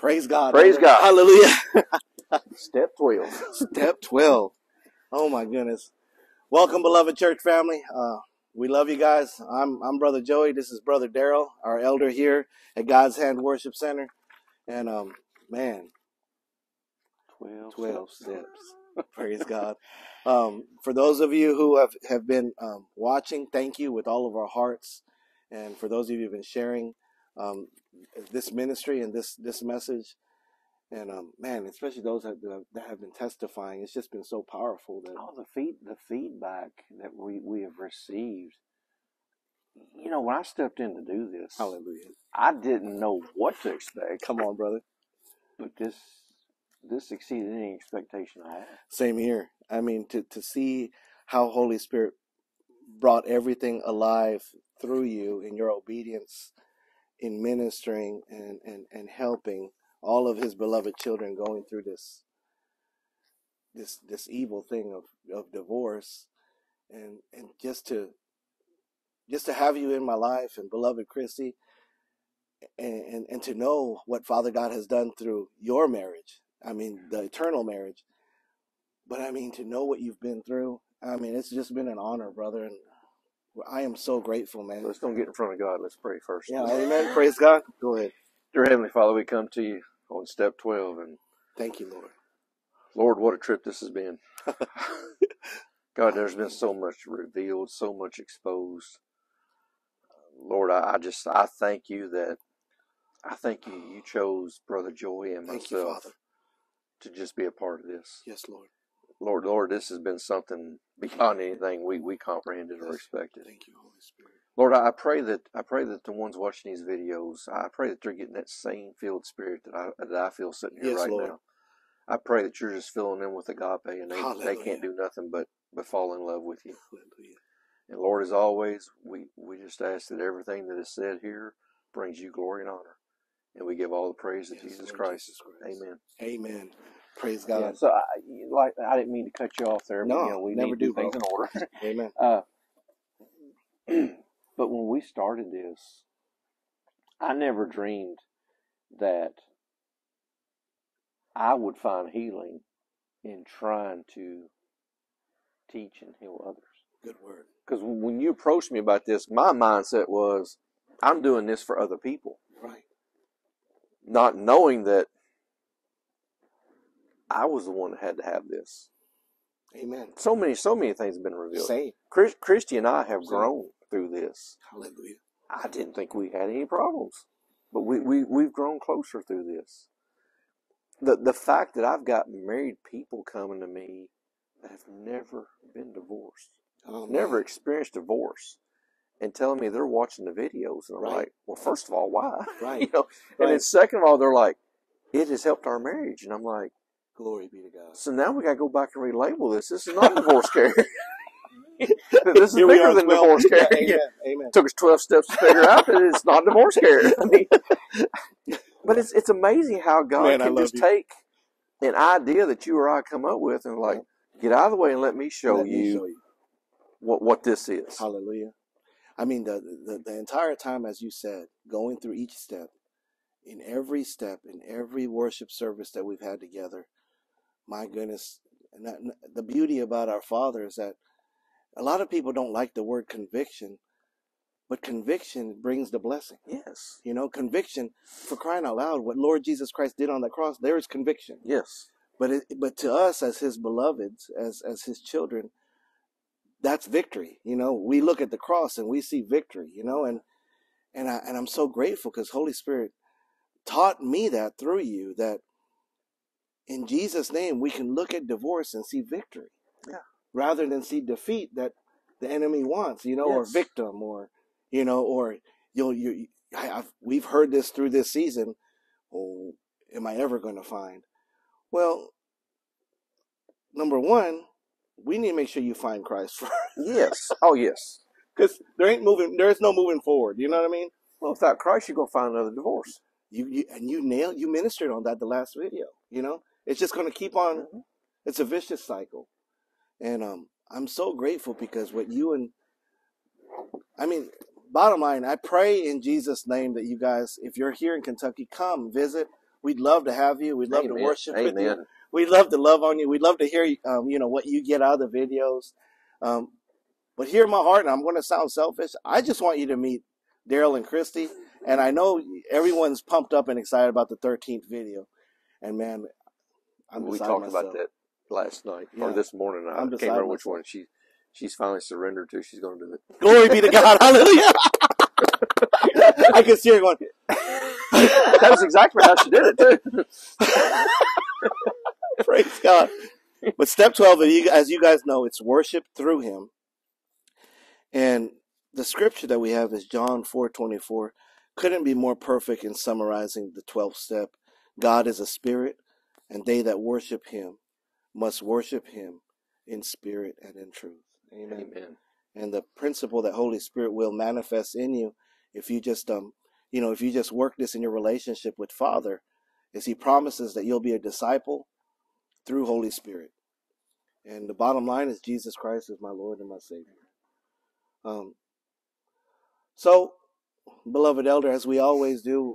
Praise God. Praise God. Hallelujah. Step 12. Step 12. Oh my goodness. Welcome, beloved church family. Uh, we love you guys. I'm, I'm Brother Joey. This is Brother Darrell, our elder here at God's Hand Worship Center. And, um, man, 12, 12 steps. steps. Praise God. Um, for those of you who have, have been um, watching, thank you with all of our hearts. And for those of you who've been sharing um, this ministry and this, this message, and um, man, especially those that, that have been testifying, it's just been so powerful that All the feed, the feedback that we, we have received. You know, when I stepped in to do this, hallelujah. I didn't know what to expect, Come on, brother. but this this exceeded any expectation I had. Same here. I mean, to, to see how Holy Spirit brought everything alive through you in your obedience in ministering and, and, and helping all of his beloved children going through this this this evil thing of, of divorce and and just to just to have you in my life and beloved Christy and, and, and to know what Father God has done through your marriage. I mean the eternal marriage. But I mean to know what you've been through. I mean it's just been an honor, brother, and I am so grateful, man. Let's don't get in front of God. Let's pray first. Yeah, amen. Praise God. Go ahead. Dear Heavenly Father, we come to you on step 12. And Thank you, Lord. Lord, what a trip this has been. God, there's been so much revealed, so much exposed. Lord, I, I just, I thank you that, I thank you, you chose Brother Joey and Thank you, myself to just be a part of this. Yes, Lord. Lord, Lord, this has been something beyond anything we, we comprehended or expected. Thank you, Holy Spirit. Lord, I pray that I pray that the ones watching these videos, I pray that they're getting that same filled spirit that I that I feel sitting here Yes, right Lord. now. I pray that you're just filling them with agape, and they they can't do nothing but but fall in love with you. Hallelujah. And Lord, as always, we we just ask that everything that is said here brings you glory and honor, and we give all the praise to Jesus Christ. Jesus Christ. Amen. Amen. Praise Yeah. God. So, I, like, I didn't mean to cut you off there, but No, you know, we never do do, things in order. Amen. Uh, but when we started this, I never dreamed that I would find healing in trying to teach and heal others. Good word. Because when you approached me about this, my mindset was, I'm doing this for other people, Right. not knowing that I was the one that had to have this. Amen. So many, so many things have been revealed. Same. Chris, Christy and I have Same. grown through this. Hallelujah. I didn't think we had any problems, but we, we, we've grown closer through this. The, the fact that I've got married people coming to me that have never been divorced, Oh, never man. experienced divorce, and telling me they're watching the videos, and I'm Right. like, well, first of all, why? Right. you know, and then second of all, they're like, it has helped our marriage, and I'm like, Glory be to God. so now we got to go back and relabel this. This is not divorce care. this is Here bigger than 12. divorce Yeah, care. amen. Amen. took us 12 steps to figure out that it's not divorce care. I mean, but it's it's amazing how God Man, can just you. take an idea that you or I come up with and like get out of the way and let me show Let me you show you. what what this is. Hallelujah. I mean, the, the the entire time, as you said, going through each step, in every step, in every worship service that we've had together, my goodness, and that, the beauty about our Father is that a lot of people don't like the word conviction, but conviction brings the blessing. Yes. You know, conviction for crying out loud, what Lord Jesus Christ did on the cross, there is conviction. Yes. But it, but to us as His beloveds, as as His children, that's victory. You know, we look at the cross and we see victory. You know, and and I and I'm so grateful because Holy Spirit taught me that through you that in Jesus' name we can look at divorce and see victory. Yeah. Rather than see defeat that the enemy wants, you know, or victim, or you know, or you'll you. I, I've, we've heard this through this season. Oh, am I ever going to find? Well, number one, we need to make sure you find Christ first, Yes. Oh yes. because there ain't moving. There's no moving forward. You know what I mean? Well, without Christ, you're gonna find another divorce. You, you and you nailed. You ministered on that the last video. You know, it's just going to keep on. It's a vicious cycle, and um, I'm so grateful because what you and I mean, bottom line, I pray in Jesus' name that you guys, if you're here in Kentucky, come visit. we'd love to have you. We'd love Amen. to worship with you. We'd love to love on you. We'd love to hear, um, you know, what you get out of the videos. Um, but hear my heart, and I'm going to sound selfish. I just want you to meet Darrell and Christy, and I know everyone's pumped up and excited about the 13th video. And man, I'm we talked myself. about that last night or this morning. I can't remember which one. She she's finally surrendered to. She's going to do it. Glory be to God. Hallelujah. I can see her going. that was exactly how she did it too. Praise God. But step 12, as you- as you guys know, it's worship through him. And the scripture that we have is John 4:24. Couldn't be more perfect in summarizing the 12th step. God is a spirit, and they that worship him must worship him in spirit and in truth. Amen. Amen. And the principle that Holy Spirit will manifest in you if you just um you know, if you just work this in your relationship with Father, is he promises that you'll be a disciple through Holy Spirit. And the bottom line is Jesus Christ is my Lord and my Savior. Um, so, beloved elder, as we always do,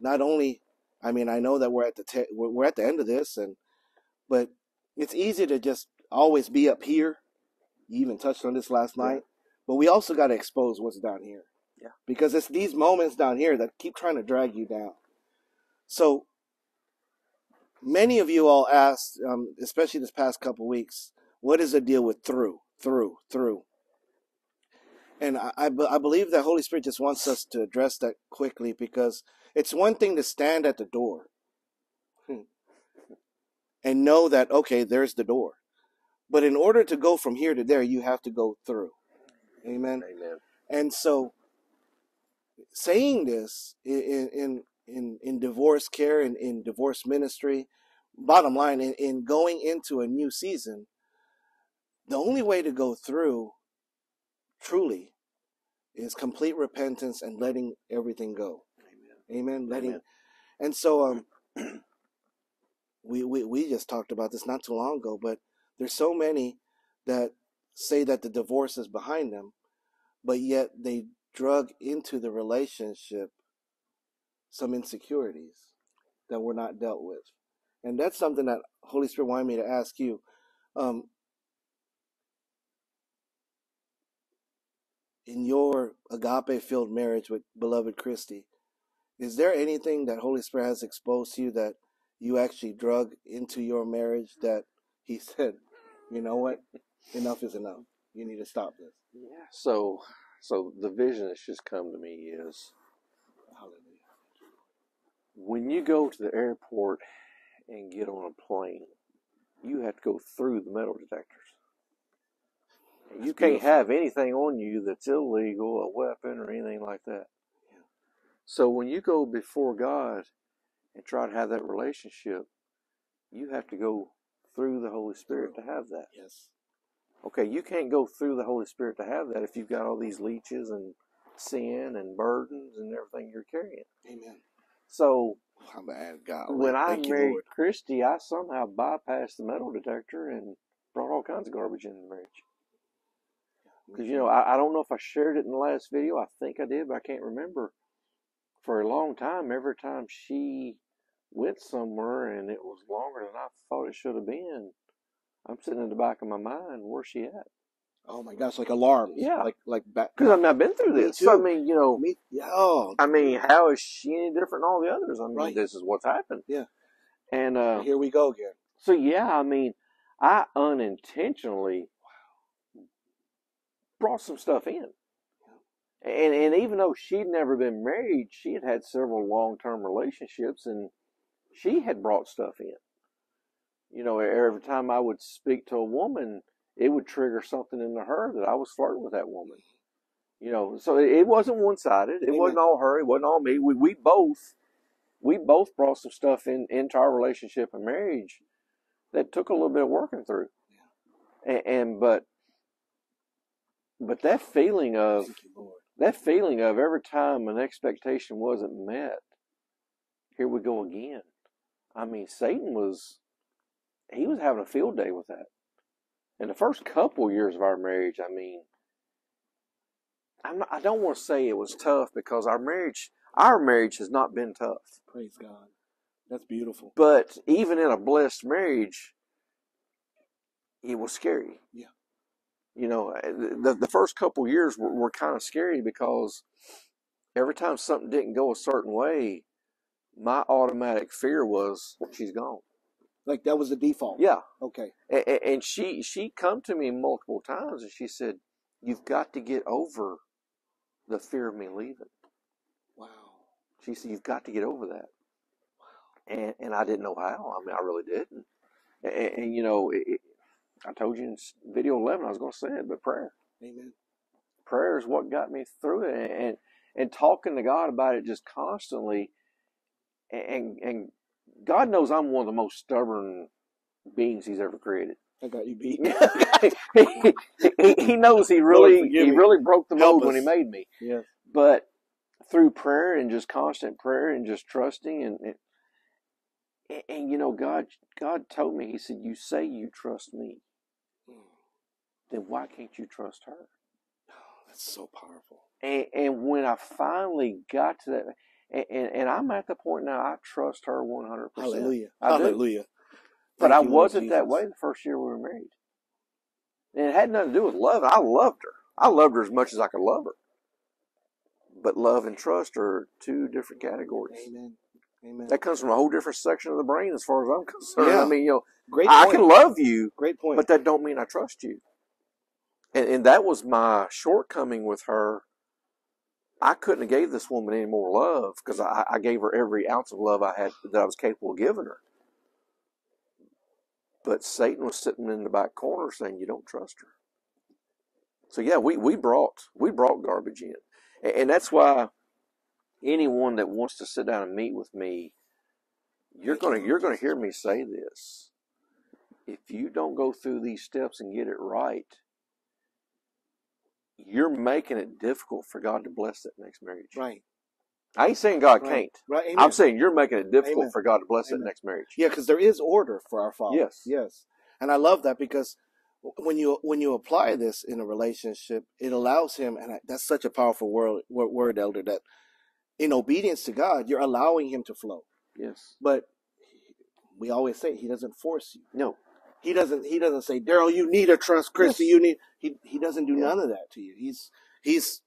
not only, I mean, I know that we're at the te- we're at the end of this, and but it's easy to just always be up here. You even touched on this last night, but we also got to expose what's down here. Yeah. because it's these moments down here that keep trying to drag you down. So many of you all asked, um, especially this past couple weeks, what is the deal with through, through, through? And I, I, I believe that Holy Spirit just wants us to address that quickly because it's one thing to stand at the door and know that, okay, there's the door. But in order to go from here to there, you have to go through. Amen. Amen. And so saying this in in in, in divorce care and in divorce ministry, bottom line, in, in going into a new season, the only way to go through truly is complete repentance and letting everything go. Amen. Letting Amen. and so um we, we we just talked about this not too long ago, but there's so many that say that the divorce is behind them, but yet they drug into the relationship some insecurities that were not dealt with. And that's something that Holy Spirit wanted me to ask you. Um, in your agape filled marriage with beloved Christy, is there anything that Holy Spirit has exposed to you that you actually drug into your marriage that He said, you know what, enough is enough. You need to stop this. Yeah. So, so the vision that's just come to me is Hallelujah. when you go to the airport and get on a plane, you have to go through the metal detectors. You can't beautiful. have anything on you that's illegal, a weapon or anything like that. So when you go before God and try to have that relationship, you have to go through the Holy Spirit to have that. Yes. Okay, you can't go through the Holy Spirit to have that if you've got all these leeches and sin and burdens and everything you're carrying. Amen. So I'm God. when I Thank married. Christy, I somehow bypassed the metal detector and brought all kinds of garbage into the marriage. Because you know, I, I don't know if I shared it in the last video. I think I did, but I can't remember. For a long time, every time she went somewhere and it was longer than I thought it should have been, I'm sitting in the back of my mind, where's she at? Oh my gosh, like alarms. Yeah. Like like back. Because I've I've been through Me this. So, I mean, you know, Me. Yeah. Oh, I mean, how is she any different than all the others? I mean, Right. this is what's happened. Yeah. And uh, here we go again. so, yeah, I mean, I unintentionally brought some stuff in. And and even though she'd never been married, she had had several long term relationships, and she had brought stuff in. You know, every time I would speak to a woman, it would trigger something into her that I was flirting with that woman. You know, so it, it wasn't one sided. It Amen. wasn't all her. It wasn't all me. We we both we both brought some stuff in into our relationship and marriage that took a little bit of working through. And, and but but that feeling of you. That feeling of every time an expectation wasn't met, here we go again. I mean, Satan was he was having a field day with that. In the first couple years of our marriage, I mean, I'm not, I don't want to say it was tough because our marriage our marriage has not been tough. Praise God. That's beautiful. But even in a blessed marriage, it was scary. Yeah. You know, uh, the the first couple years were, were kind of scary because every time something didn't go a certain way, my automatic fear was she's gone. Like that was the default. Yeah, Okay. and, and she she come to me multiple times and she said, "You've got to get over the fear of me leaving." Wow. She said, "You've got to get over that." Wow. And and I didn't know how. I mean, I really didn't. And, and you know, it- I told you in video eleven I was going to say it, but prayer, Amen. prayer is what got me through it, and and talking to God about it just constantly, and and God knows I'm one of the most stubborn beings He's ever created. I got you beat. he, he, he knows he really forgive he me. really broke the mold when he made me. yes. But through prayer and just constant prayer and just trusting and, and and, you know God God told me He said you say you trust me. Then why can't you trust her? Oh, that's so powerful. And, and when I finally got to that, and, and, and I'm at the point now I trust her 100%. Hallelujah. I do. Hallelujah. But Thank I wasn't that way the first year we were married. And it had nothing to do with love. I loved her. I loved her as much as I could love her. But love and trust are two different categories. Amen. Amen. That comes from a whole different section of the brain as far as I'm concerned. Yeah. I mean, you know, Great I can love you, Great point. but that don't mean I trust you. And, and that was my shortcoming with her. I couldn't have gave this woman any more love because I, I gave her every ounce of love I had that I was capable of giving her. But Satan was sitting in the back corner saying, "You don't trust her." So yeah, we, we brought we brought garbage in, and, and that's why anyone that wants to sit down and meet with me, you're gonna you're gonna hear me say this. If you don't go through these steps and get it right, you're making it difficult for God to bless that next marriage. right. I ain't saying God Right. can't. Right. Amen. I'm saying you're making it difficult Amen. for God to bless Amen. that next marriage. Yeah, because there is order for our Father. Yes. Yes. And I love that because when you when you apply this in a relationship, it allows him, and I- that's such a powerful word, word, Elder, that in obedience to God, you're allowing him to flow. Yes. But we always say he doesn't force you. No. He doesn't. He doesn't say, Darrell, you need to trust Christy. Yes. You need. He he doesn't do Yeah. none of that to you. He's he's.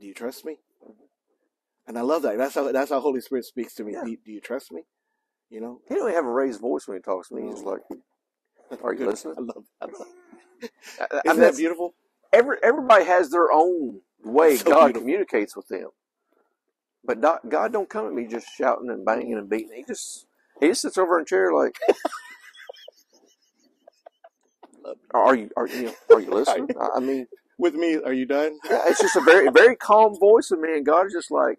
Do you trust me? And I love that. That's how that's how Holy Spirit speaks to me. Yeah. Do, you, do you trust me? You know. He don't have a raised voice when he talks to me. He's like, Are you listening? I love. I love. I- I- Isn't mean, that beautiful? every everybody has their own way So God beautiful. communicates with them. But not, God don't come at me just shouting and banging and beating. He just he just sits over in a chair like, are you are you know, are you listening? I mean, With me, are you done? yeah, it's just a very very calm voice of me, and God is just like,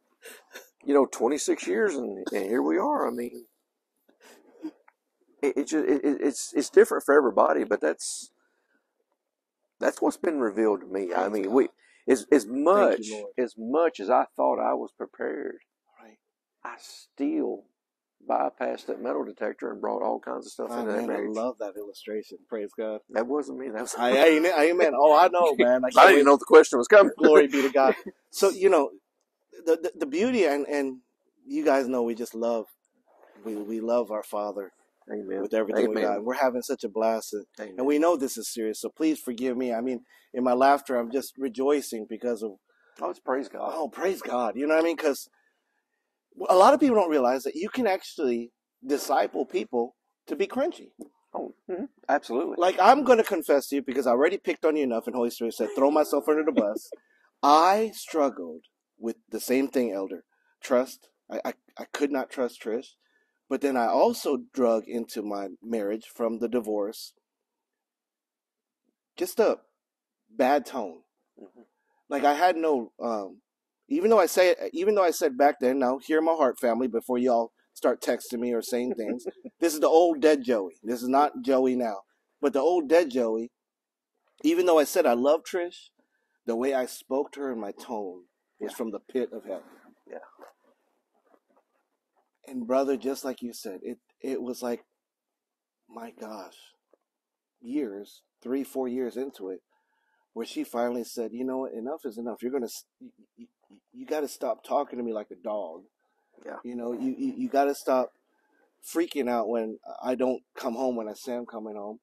you know, twenty six years, and, and here we are. I mean, it, it just it, it- it's it's different for everybody, but that's that's what's been revealed to me. I mean, God. we as as much Lord. as much as I thought I was prepared, Right. I still bypassed that metal detector and brought all kinds of stuff Oh, into that man, I love that illustration. Praise God. that wasn't me. That was I, I, amen. Oh, I know, man. I I didn't even know the question was coming. Glory be to God. So you know, the the, the beauty and and you guys know we just love we we love our Father Amen. with everything we got. We're having such a blast, and, Amen. and we know this is serious. So please forgive me. I mean, in my laughter, I'm just rejoicing because of oh, it's praise God. oh, praise God. You know what I mean? Because a lot of people don't realize that you can actually disciple people to be crunchy. Oh, mhm. absolutely. Like I'm going to confess to you because I already picked on you enough, and Holy Spirit said, "Throw myself under the bus." I struggled with the same thing, Elder. Trust. I, I I could not trust Trish, but then I also drug into my marriage from the divorce. Just a bad tone. Mhm. Like I had no. Um, even though I say, even though I said back then, now hear my heart, family, before y'all start texting me or saying things. this is the old dead Joey. This is not Joey now, but the old dead Joey. Even though I said I love Trish, the way I spoke to her and my tone was Yeah. from the pit of hell. Yeah. And brother, just like you said, it it was like, my gosh, years, three, four years into it, where she finally said, "You know what? Enough is enough. You're gonna, s- you, got to stop talking to me like a dog. Yeah. You know, you you, you got to stop freaking out when I don't come home when I say I'm coming home.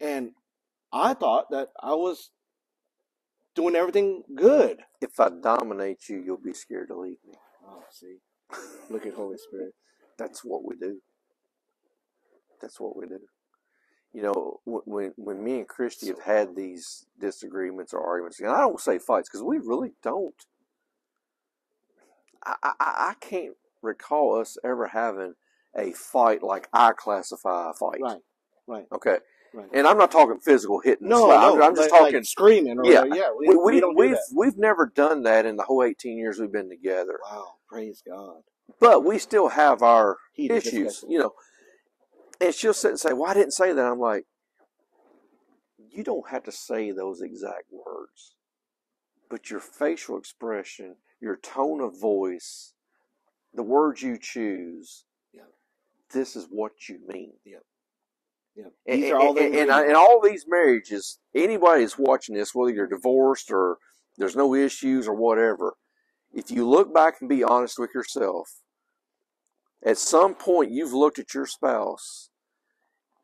And I thought that I was doing everything good. If I dominate you, you'll be scared to leave me. Oh, see, look at Holy Spirit. That's what we do. That's what we do. You know, when when me and Christy have had these disagreements or arguments, and I don't say fights because we really don't. I, I I can't recall us ever having a fight like I classify a fight. Right, right, Okay, right. and I'm not talking physical hitting. No, slap. I'm, no, I'm just like, like talking. screaming. Or, Yeah, yeah, we, we, we we, don't do we've we've never done that in the whole 18 years we've been together, Wow, praise God. but we still have our Heated issues, discussion. you know. And she'll sit and say, "Well, I didn't say that." I'm like, "You don't have to say those exact words, but your facial expression, your tone of voice, the words you choose, Yeah. this is what you mean." Yeah. Yeah, And, these are all and, and, and all these marriages, anybody that's watching this, whether you're divorced or there's no issues or whatever, if you look back and be honest with yourself, at some point you've looked at your spouse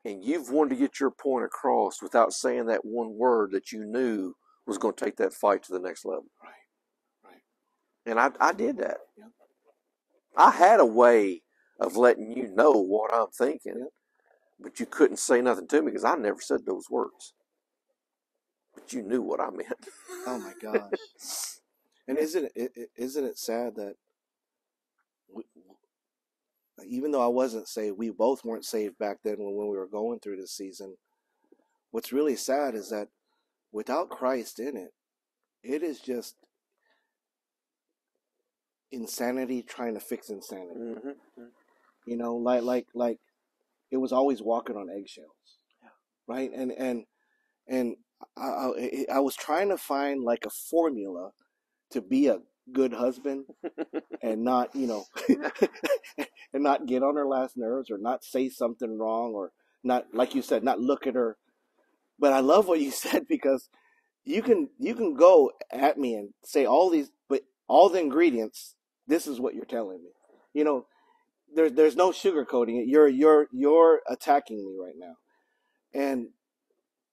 and you've wanted to get your point across without saying that one word that you knew was going to take that fight to the next level. Right. And I, I did that. I had a way of letting you know what I'm thinking, but you couldn't say nothing to me because I never said those words. But you knew what I meant. Oh my gosh. And isn't it, isn't it sad that we, even though I wasn't saved, we both weren't saved back then when we were going through this season. What's really sad is that without Christ in it, it is just insanity trying to fix insanity. hmm You know, like like like it was always walking on eggshells, right? And and and I, I I was trying to find like a formula to be a good husband and not you know and not get on her last nerves or not say something wrong or not like you said not look at her but i love what you said because you can you can go at me and say all these but all the ingredients this is what you're telling me you know there's there's no sugarcoating it you're you're you're attacking me right now and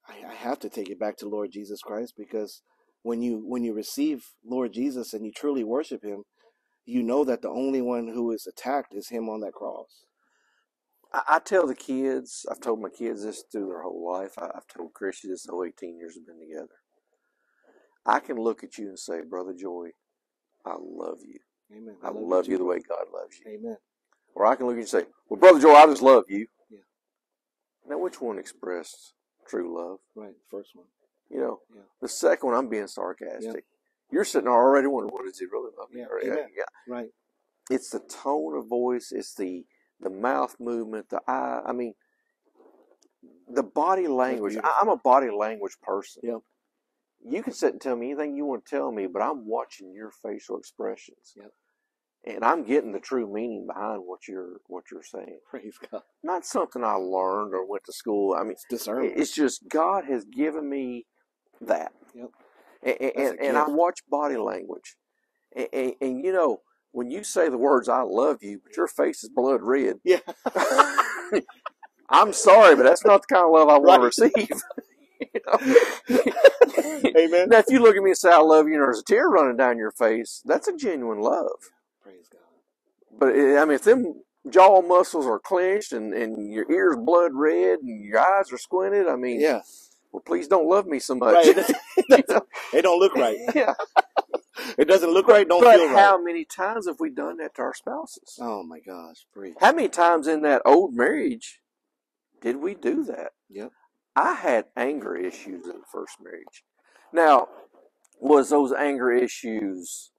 I, I have to take it back to lord jesus christ because when you when you receive lord jesus and you truly worship him you know that the only one who is attacked is him on that cross I, I tell the kids, I've told my kids this through their whole life. I, I've told Christy this whole 18 years we've been together. I can look at you and say, Brother Joey, I love you. Amen I love you the way God loves you. amen Or I can look at you and say, Well, Brother Joey, I just love you. Yeah. Now, which one expressed true love? right the first one You know, Yeah. the second one, I'm being sarcastic. You're sitting there already wondering, what does he really love me? Yeah, Or, amen. yeah. right It's the tone of voice. It's the the mouth movement. The eye. I mean, the body language. I, I'm a body language person. Yep. You can sit and tell me anything you want to tell me, but I'm watching your facial expressions. Yep. And I'm getting the true meaning behind what you're what you're saying. praise god Not something I learned or went to school. I mean, it's discernment it's just God has given me that. Yep. And, and, and I watch body language. And, and, and you know, when you say the words "I love you," but your face is blood red. yeah I'm sorry, but that's not the kind of love I want to receive. Amen now, if you look at me and say "I love you" and there's a tear running down your face, that's a genuine love. praise god But eh, I mean, if them jaw muscles are clenched and, and your ears blood red and your eyes are squinted, I mean, yeah well, please don't love me so much. right it don't look right yeah. it doesn't look right don't But feel right how many times have we done that to our spouses? oh my gosh praise How many times in that old marriage did we do that? Yep. I had anger issues in the first marriage. Now, was those anger issues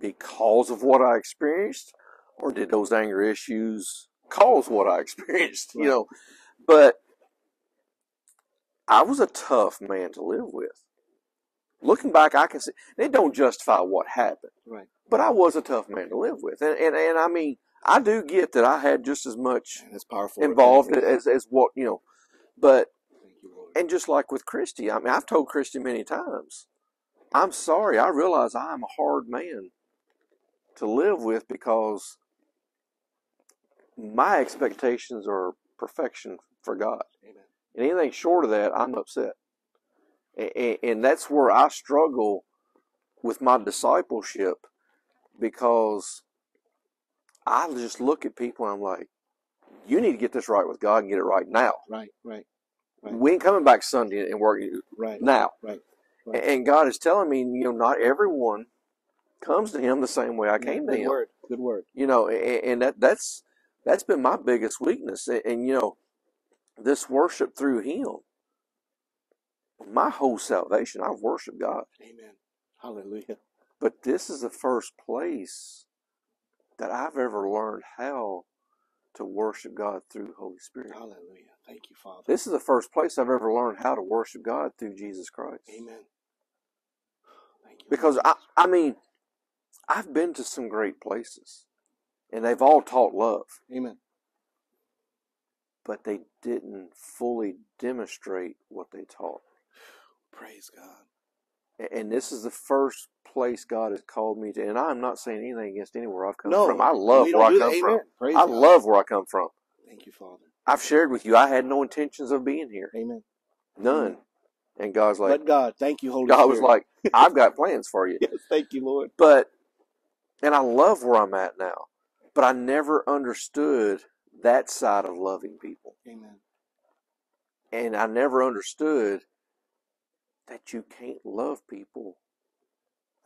because of what I experienced, or did those anger issues cause what I experienced? You know, but I was a tough man to live with. Looking back, I can see it don't justify what happened right but I was a tough man to live with, and and, and I mean, I do get that I had just as much that's powerful involved as as what you know, but thank you lord and just like with Christy, I mean, I've told Christy many times, I'm sorry, I realize I'm a hard man to live with because my expectations are perfection for God. Amen. And anything short of that, I'm upset. And, and that's where I struggle with my discipleship because I just look at people and I'm like, you need to get this right with God and get it right now. Right, right, Right. We ain't coming back Sunday and work right. now. Right, right. And God is telling me, you know, not everyone comes to Him the same way I came to Good Him. word. Good word. You know, and, and that that's that's been my biggest weakness. And, and you know, this worship through Him, my whole salvation, I've worshiped God. Amen. Hallelujah. But this is the first place that I've ever learned how to worship God through Holy Spirit. Hallelujah. Thank you, Father. This is the first place I've ever learned how to worship God through Jesus Christ. Amen. Thank you. Because I, I mean, I've been to some great places, and they've all taught love, Amen. but they didn't fully demonstrate what they taught. Praise God. And this is the first place God has called me to. And I'm not saying anything against anywhere I've come No, from. I love where I come from. I God. love where I come from. Thank you, Father. I've shared with you, I had no intentions of being here. Amen. None. And God's like, but God, thank you, Holy God was like, I've got plans for you. yes, thank you, Lord. But, and I love where I'm at now, but I never understood that side of loving people. Amen. And I never understood that you can't love people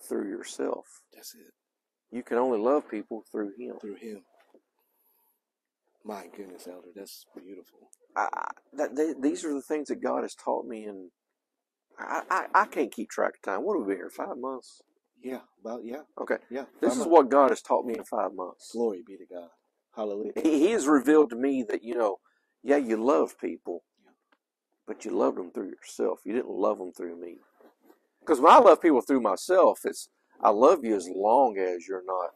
through yourself. That's it. You can only love people through Him. Through Him. My goodness, Elder, that's beautiful. I, that, they, these are the things that God has taught me, and I, I, I can't keep track of time. What have we been here? Five months? Yeah, about yeah, Okay. yeah. This is months. what God has taught me in five months. Glory be to God. Hallelujah. He, he has revealed to me that, you know, yeah, you love people, but you loved them through yourself. You didn't love them through me. Because when I love people through myself, it's I love you as long as you're not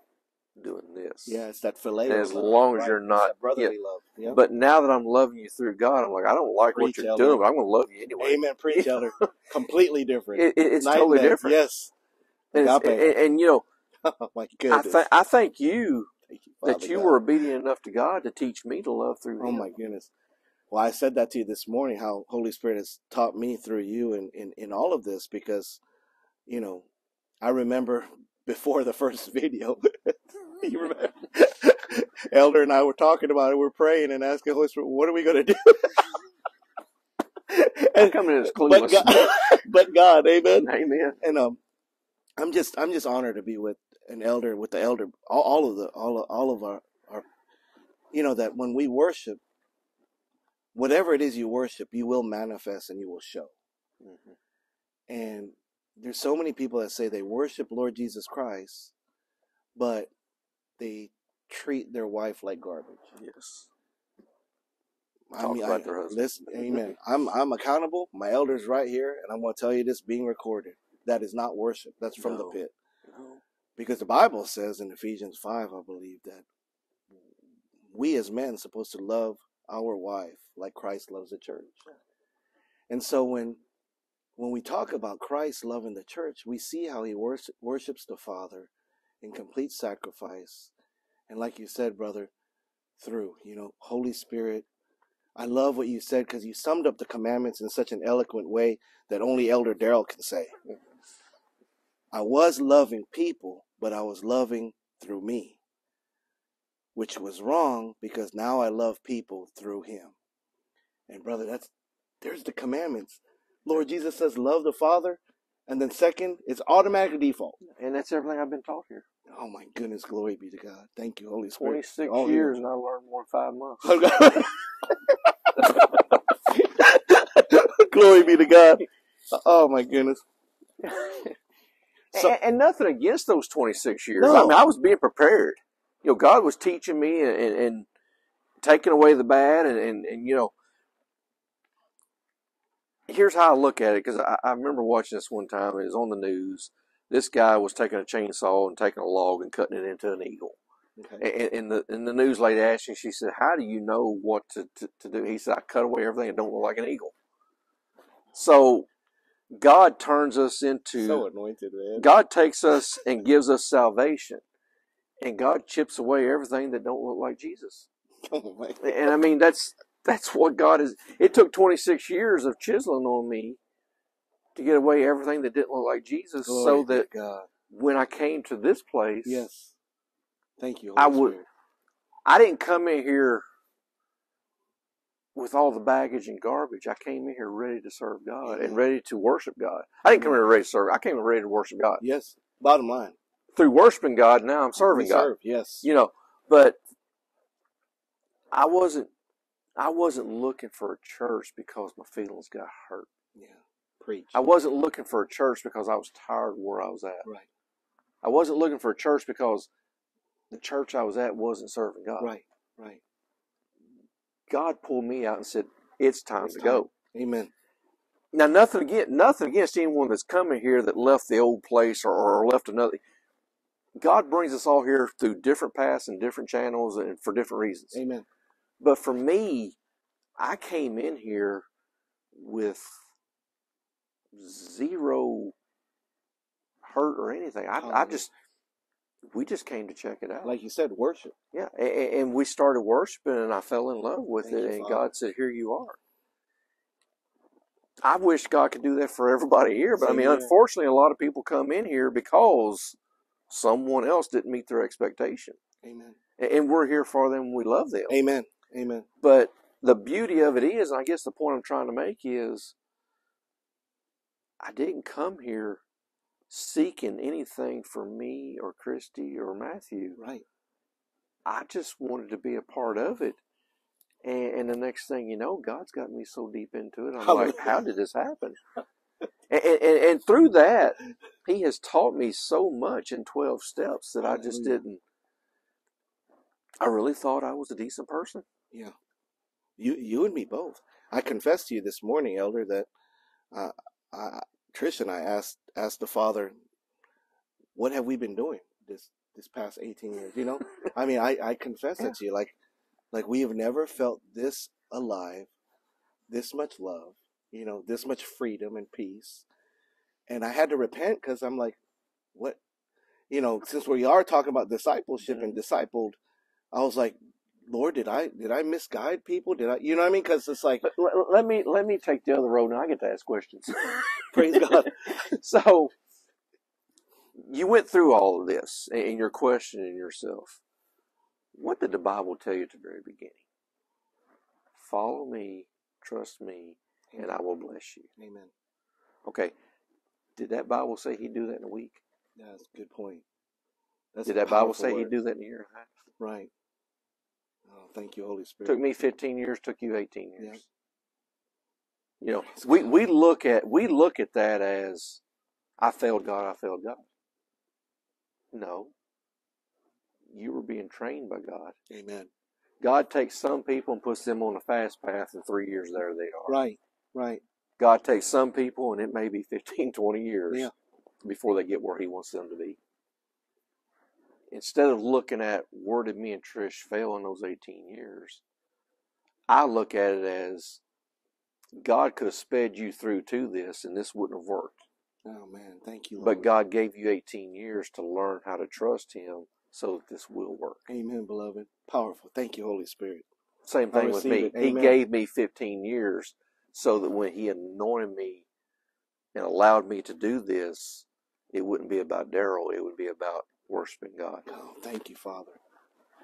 doing this. Yeah, it's that phileo. As long as you're not- brotherly love. Yeah. But now that I'm loving you through God, I'm like, I don't like what you're Elder. doing, but I'm going to love you anyway. Amen. Preach, Elder. Completely different. It, it- it's Night totally and different. Yes. And, and, and, you know, Oh my I, goodness. th- I thank you Thank you, that you God. were obedient enough to God to teach me to love through Oh Him. my goodness. Well, I said that to you this morning, how Holy Spirit has taught me through you in, in, in all of this because, you know, I remember before the first video, you remember, Elder and I were talking about it, we're praying and asking Holy Spirit, what are we going to do? And, coming in as but. God, but God, amen. Amen. And um, I'm just I'm just honored to be with an elder, with the elder, all, all of the all of, all of our our, you know that when we worship, whatever it is you worship, you will manifest and you will show. Mhm. And there's so many people that say they worship Lord Jesus Christ, but they treat their wife like garbage. Yes. I Talk mean, I, their husband. listen, amen. I'm I'm accountable. My elder's right here, and I'm going to tell you this being recorded. That is not worship. That's from the pit. No. Because the Bible says in Ephesians 5, I believe, that we as men supposed to love our wife like Christ loves the church. And so when when we talk about Christ loving the church, we see how he wors- worships the Father in complete sacrifice. And like you said, brother, through, you know, Holy Spirit. I love what you said because you summed up the commandments in such an eloquent way that only Elder Darrell can say. I was loving people, but I was loving through me, which was wrong because now I love people through him. And brother, that's there's the commandments. Lord Jesus says, love the Father, and then second, it's automatic default. And that's everything I've been taught here. Oh my goodness, glory be to God. Thank you, Holy Spirit. 26 Oh, years and I learned more in five months. Oh, glory be to God. Oh my goodness. So- and, and nothing against those 26 years. I mean, I was being prepared. You know, God was teaching me and, and, and taking away the bad. And, and, and, you know, here's how I look at it because I, I remember watching this one time. It was on the news. This guy was taking a chainsaw and taking a log and cutting it into an eagle. Okay. And, and the and the news lady asked him, she said, How do you know what to, to, to do? He said, I cut away everything that don't look like an eagle. So God turns us into So anointed, man. God takes us and gives us salvation. And God chips away everything that don't look like Jesus. Oh. And I mean, that's that's what God is. It took 26 years of chiseling on me to get away everything that didn't look like Jesus, Glory so that God. when I came to this place, Yes. Thank you. I would- Spirit. I didn't come in here with all the baggage and garbage. I came in here ready to serve God and ready to worship God. I didn't come in here ready to serve. I came in ready to worship God. Yes. Bottom line. Through worshiping God, now I'm serving God. Yes. You know, but I wasn't. I wasn't looking for a church because my feelings got hurt. yeah. Preach. I wasn't looking for a church because I was tired of where I was at. right. I wasn't looking for a church because the church I was at wasn't serving God. Right. Right. God pulled me out and said, "It's time It's to time. go." Amen. Now, nothing against nothing against anyone that's coming here that left the old place or, or left another. God brings us all here through different paths and different channels and for different reasons. Amen. But for me, I came in here with zero hurt or anything. I, I just we just came to check it out. Like you said, worship. Yeah, a- a- and we started worshiping, and I fell in love with Thank it. you, And Father. God said, "Here you are." I wish God could do that for everybody here, but I mean, unfortunately, a lot of people come in here because someone else didn't meet their expectation, Amen. And we're here for them. We love them, Amen. Amen. but the beauty of it is, and I guess the point I'm trying to make is, I didn't come here seeking anything for me or Christy or Matthew. Right. I just wanted to be a part of it. And, and the next thing you know, God's got me so deep into it. I'm like, how did this happen? And, and, and through that, He has taught me so much in 12 steps that I just didn't. I really thought I was a decent person. Yeah. You you and me both. I confessed to you this morning, Elder, that uh, I, Trish and I asked asked the Father, "What have we been doing this this past eighteen years?" You know, I mean, I I confess Yeah. that to you, like like we have never felt this alive, this much love, you know, this much freedom and peace. And I had to repent because I'm like, what, you know, since we are talking about discipleship and discipled, I was like, Lord, did I did I misguide people? Did I, you know what I mean? Because it's like, let, let me let me take the other road. and I get to ask questions. praise God. so you went through all of this, and you're questioning yourself. What did the Bible tell you at the very beginning? Follow me, trust me, and I will bless you. Amen. Okay. Did that Bible say he'd do that in a week? That's a good point. That's Did that Bible say word. he'd do that in a year and a half? Right. Oh, thank you, Holy Spirit. Took me 15 years, took you 18 years. Yeah. You know, we, we look at we look at that as I failed God, I failed God. No. You were being trained by God. Amen. God takes some people and puts them on a fast path, and three years there they are. Right. Right. God takes some people, and it may be 15, 20 years Yeah. before they get where He wants them to be. Instead of looking at where did me and Trish fail in those 18 years, I look at it as God could have sped you through to this, and this wouldn't have worked. Oh man, thank you, Lord. But God gave you 18 years to learn how to trust Him so that this will work. Amen, beloved. Powerful. Thank you, Holy Spirit. Same thing with me. He gave me 15 years so that when He anointed me and allowed me to do this, it wouldn't be about Darrell. It would be about worshiping God. Oh, thank you, Father.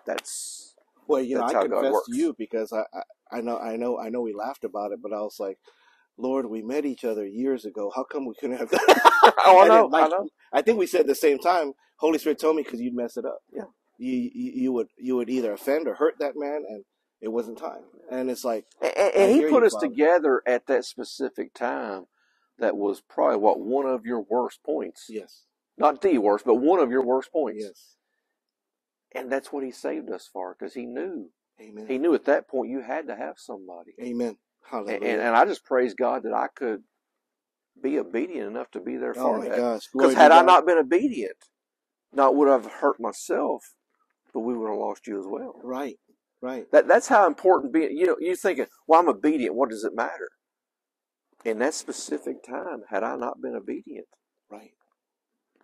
That's Well, you know, I confess to you because I, I, I know, I know, I know we laughed about it, but I was like, Lord, we met each other years ago. How come we couldn't have? oh, I know, like, I know. I think we said at the same time. Holy Spirit told me because you'd mess it up. Yeah. You, you, you would, you would either offend or hurt that man, and it wasn't time. And it's like, And, and- He put you, us Father. together at that specific time. That was probably what one of your worst points. yes, Not the worst, but one of your worst points. yes, And that's what He saved us for because He knew. Amen, He knew at that point you had to have somebody. Amen. Hallelujah. and, and I just praise God that I could be obedient enough to be there oh for my that. Because had I not been obedient, not would I have hurt myself, but we would have lost you as well. right, right, That that's how important being. You know, you're thinking, well, I'm obedient. What does it matter? In that specific time, had I not been obedient, right,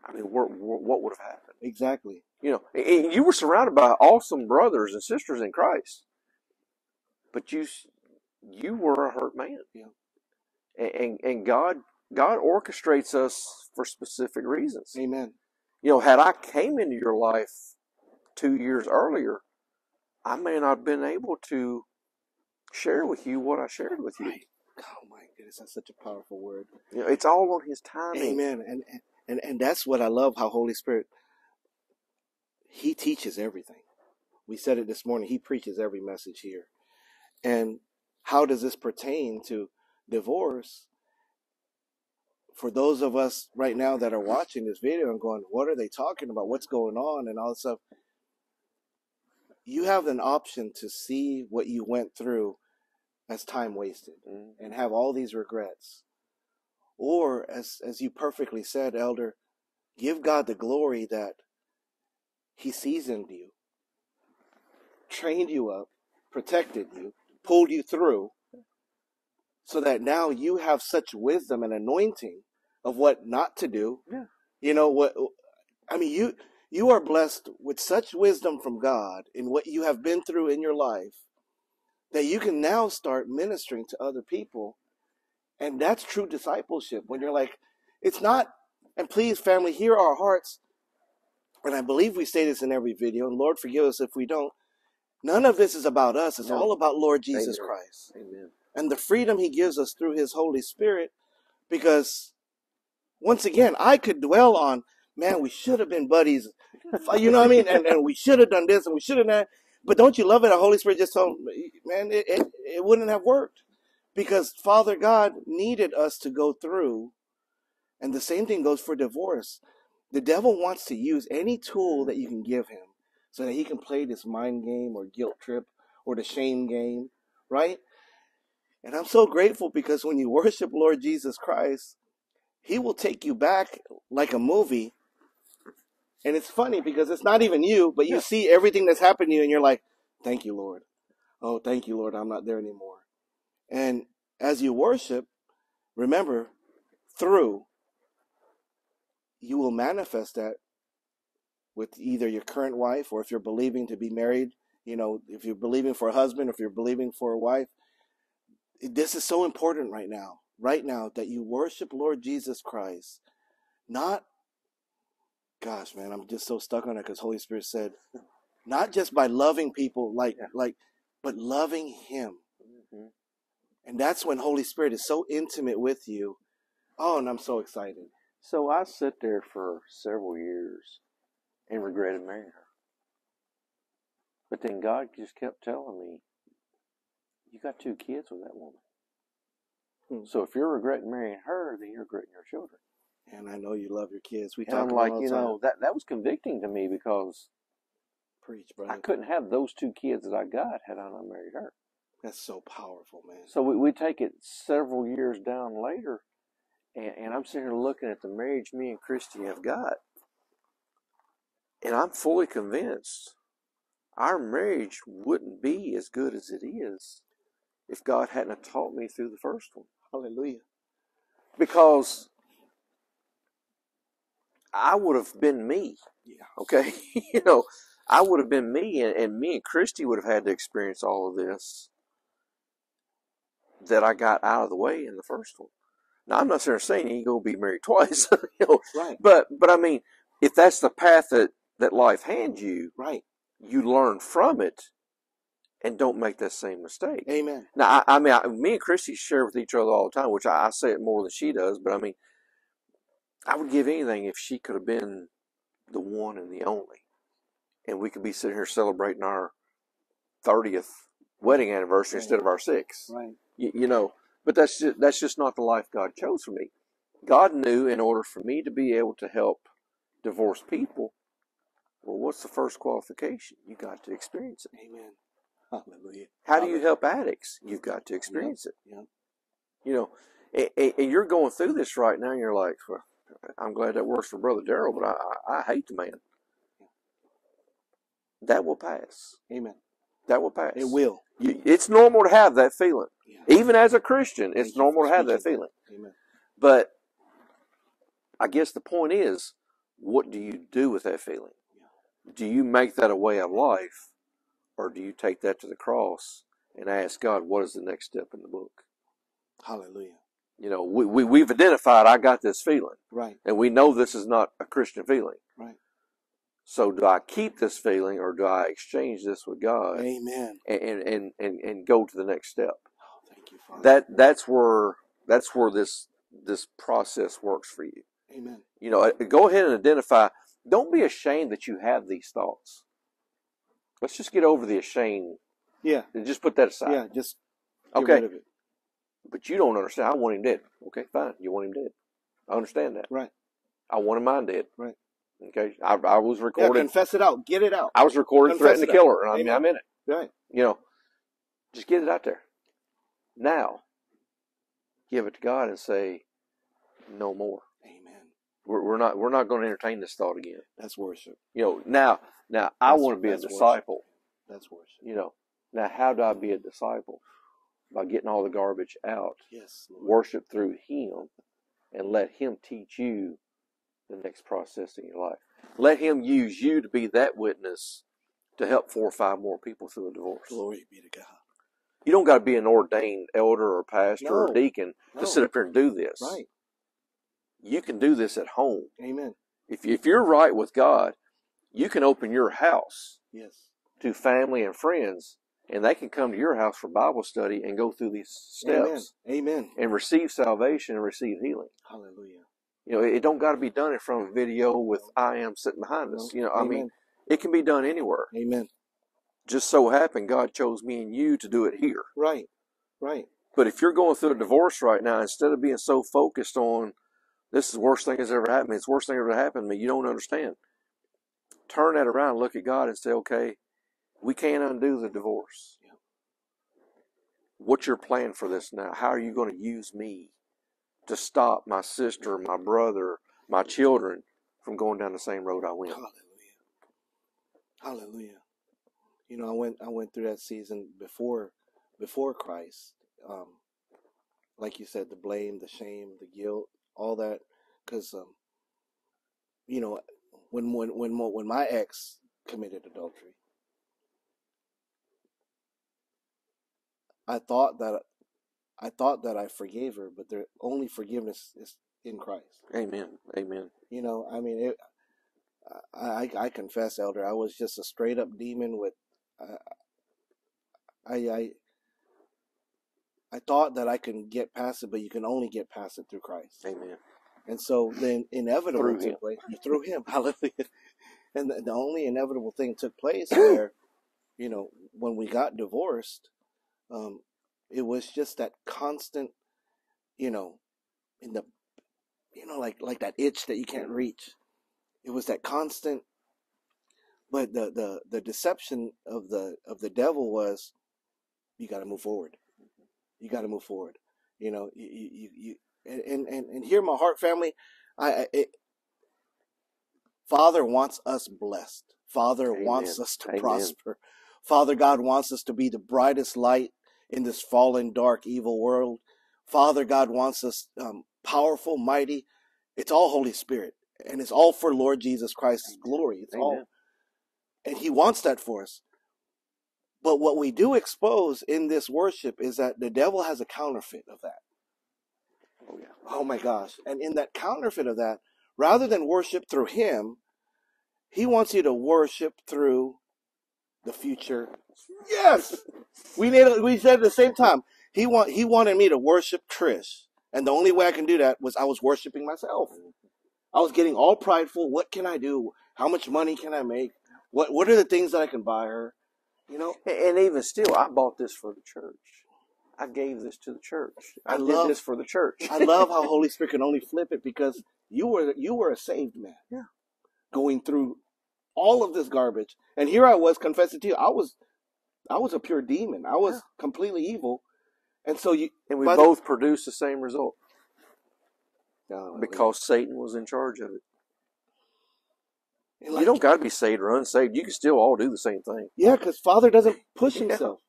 I mean, what what would have happened? exactly. You know, and- you were surrounded by awesome brothers and sisters in Christ. but you you were a hurt man, Yeah. and and, and God God orchestrates us for specific reasons. Amen. You know, had I came into your life two years earlier, I may not have been able to share with you what I shared with you. Right. Oh my goodness, that's such a powerful word. You know, it's all on His timing. Amen. And and and and that's what I love how Holy Spirit he teaches everything. We said it this morning. He preaches every message here. And how does this pertain to divorce? For those of us right now that are watching this video and going, what are they talking about? What's going on? And all this stuff. You have an option to see what you went through as time wasted Mm. and have all these regrets. Or as as you perfectly said, Elder, give God the glory that He seasoned you, trained you up, protected you, pulled you through, so that now you have such wisdom and anointing of what not to do. Yeah. You know what I mean you you are blessed with such wisdom from God in what you have been through in your life that you can now start ministering to other people. And that's true discipleship when you're like, it's not, and please, family, hear our hearts. And I believe we say this in every video, and Lord, forgive us if we don't. None of this is about us. It's No. all about Lord Jesus Amen. Christ Amen. and the freedom He gives us through His Holy Spirit. Because once again, I could dwell on, man, we should have been buddies. You know what I mean? And, and we should have done this and we should have done that. But don't you love it? The Holy Spirit just told me, man, it, it, it wouldn't have worked. Because Father God needed us to go through. And the same thing goes for divorce. The devil wants to use any tool that you can give him so that he can play this mind game or guilt trip or the shame game, right? And I'm so grateful because when you worship Lord Jesus Christ, he will take you back like a movie. And it's funny because it's not even you, but you see everything that's happened to you and you're like, thank you, Lord. Oh, thank you, Lord. I'm not there anymore. And as you worship, remember, through, you will manifest that with either your current wife or if you're believing to be married, you know, if you're believing for a husband, or if you're believing for a wife. This is so important right now, right now, that you worship Lord Jesus Christ. Not, gosh, man, I'm just so stuck on it because Holy Spirit said, not just by loving people like, Yeah. like, but loving Him. Mhm. And that's when Holy Spirit is so intimate with you. Oh, and I'm so excited. So I sit there for several years and regretted marrying her. But then God just kept telling me, you got two kids with that woman. Hmm. So if you're regretting marrying her, then you're regretting your children. And I know you love your kids. We And talk I'm like, you time. know, that, that was convicting to me because Preach, brother. I couldn't have those two kids that I got had I not married her. That's so powerful, man. So we, we take it several years down later, and, and I'm sitting here looking at the marriage me and Christy have got, and I'm fully convinced our marriage wouldn't be as good as it is if God hadn't taught me through the first one. Hallelujah. Because I would have been me, Yeah. okay? you know, I would have been me, and, and me and Christy would have had to experience all of this that I got out of the way in the first one. Now, I'm not saying you ain't gonna be married twice, you know, Right. but but I mean, if that's the path that that life hands you, Right. you learn from it, and don't make that same mistake. Amen. Now, I, I mean, I, me and Christy share with each other all the time, which I, I say it more than she does. But I mean, I would give anything if she could have been the one and the only, and we could be sitting here celebrating our thirtieth wedding anniversary Right. instead of our sixth. Right. You, you know, but that's just, that's just not the life God chose for me. God knew in order for me to be able to help divorced people, well, what's the first qualification? You got to experience it. Amen. Hallelujah. How do you help addicts? You've got to experience it. Yep. You know, and- and you're going through this right now. And you're like, well, I'm glad that works for Brother Darrell, but I, I, I hate the man. That will pass. Amen. That will pass. It will. You, it's normal to have that feeling. Yeah. Even as a Christian, it's for normal to have that feeling. Amen. But I guess the point is, what do you do with that feeling? Do you make that a way of life, or do you take that to the cross and ask God, what is the next step in the book? Hallelujah. You know, we, we, we've identified, I got this feeling, Right. and we know this is not a Christian feeling. Right. So do I keep this feeling or do I exchange this with God Amen. and, and, and, and go to the next step? Oh, thank you, Father. That that's where that's where this this process works for you. Amen. You know, uh, go ahead and identify. Don't be ashamed that you have these thoughts. Let's just get over the ashamed Yeah. and just put that aside. Yeah. Just get okay, rid of it. but you don't understand. I want him dead. Okay, fine. You want him dead. I understand that. Right. I want him mine dead. Right. Okay. I, I was Yeah. recording. Confess it out. Get it out. I was recording Confess threatening to kill her, and I mean, I'm in it. Right. You know, just get it out there. Now, give it to God and say, no more. Amen. We're, we're not. We're not going to entertain this thought again. That's worship. You know. Now, now I want to be a that's worship. disciple. That's worship. You know. Now, how do I be a disciple? By getting all the garbage out, Yes. Lord. worship through Him, and let Him teach you the next process in your life. Let Him use you to be that witness to help four or five more people through a divorce. Glory be to God. You don't got to be an ordained elder or pastor or deacon No. to sit up here and do this. Right. You can do this at home. Amen. If, if you're right with God, you can open your house Yes. to family and friends, and they can come to your house for Bible study and go through these steps Amen. Amen. and receive salvation and receive healing. Hallelujah. You know, it don't got to be done in front of a video with I am sitting behind us. You know, I Amen. mean, it can be done anywhere. Amen. Just so happened God chose me and you to do it here. Right. Right. But if you're going through a divorce right now, instead of being so focused on this is the worst thing that's ever happened, me, it's the worst thing that ever happened to me, you don't understand. Turn that around look at God and say, okay, we can't undo the divorce. Yeah. What's your plan for this now? How are you going to use me to stop my sister, my brother, my children from going down the same road I went? Hallelujah. Hallelujah. You know, I went I went through that season before before Christ. Um, like you said, the blame, the shame, the guilt, all that, because um, you know, when when when when my ex committed adultery, I thought that I thought that I forgave her, but the only forgiveness is in Christ. Amen. Amen. You know, I mean, it, I, I I confess, Elder, I was just a straight up demon with, uh, I I I thought that I can get past it, but you can only get past it through Christ. Amen. And so then inevitable Through took him. place through him. Hallelujah. And the, the only inevitable thing took place where, you know, when we got divorced, um, it was just that constant, you know, in the, you know, like like that itch that you can't reach. It was that constant. But the the the deception of the of the devil was, you got to move forward. You got to move forward. You know, you you you. and, and and hear my heart family i I- it, father wants us blessed father Amen. wants us to Amen. prosper father god wants us to be the brightest light in this fallen dark evil world father god wants us um, powerful mighty it's all holy spirit and it's all for lord jesus christ's glory it's all and he wants that for us but what we do expose in this worship is that the devil has a counterfeit of that Oh yeah. Oh my gosh. And in that counterfeit of that, rather than worship through him, he wants you to worship through the future. Yes. We need we said at the same time. He want he wanted me to worship Trish. And the only way I can do that was I was worshiping myself. I was getting all prideful. What can I do? How much money can I make? What what are the things that I can buy her? You know? A- And even still, I bought this for the church. I gave this to the church. I, I did love- this for the church. I love how Holy Spirit can only flip it because you were you were a saved man. Yeah. Going through all of this garbage. And here I was confessing to you, I was I was a pure demon. I was Yeah. completely evil. And so you and we by the- both produced the same result because Satan was in charge of it. and you don't got to be saved or unsaved. You can still all do the same thing. Yeah, because Father doesn't push Yeah. himself.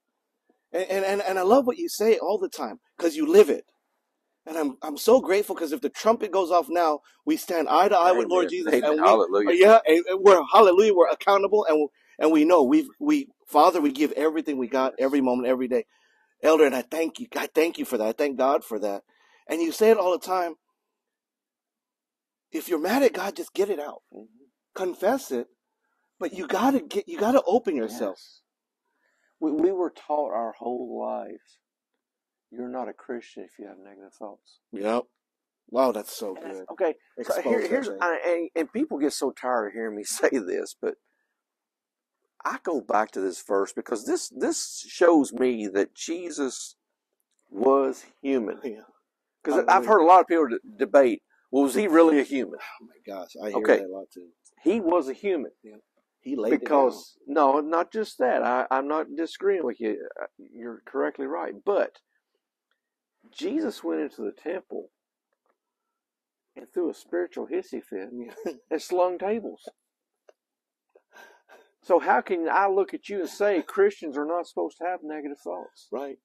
And, and and and I love what you say all the time because you live it. And I'm I'm so grateful because if the trumpet goes off now, we stand eye to eye with Lord Jesus, Amen. and we Hallelujah. Yeah, and and we're hallelujah, we're accountable, and And we know we've we Father, we give everything we got every moment, every day. Elder, and I thank you. I thank you for that. I thank God for that. And you say it all the time. If you're mad at God, just get it out. Mhm. Confess it. But you gotta get you gotta open yourself. Yes. We, we were taught our whole lives you're not a Christian if you have negative thoughts. Yep. Wow, that's so good. okay, so here, here's. I, and, and people get so tired of hearing me say this, but I go back to this verse because this this shows me that Jesus was human. Yeah. Because I've heard a lot of people d- debate, well, was he really a human? Oh my gosh, I hear Okay. that a lot too. He was a human He laid because no, not just that. I, I'm not disagreeing with you. Uh, You're correctly right, but Jesus went into the temple and threw a spiritual hissy fit and slung tables. So how can I look at you and say Christians are not supposed to have negative thoughts? right.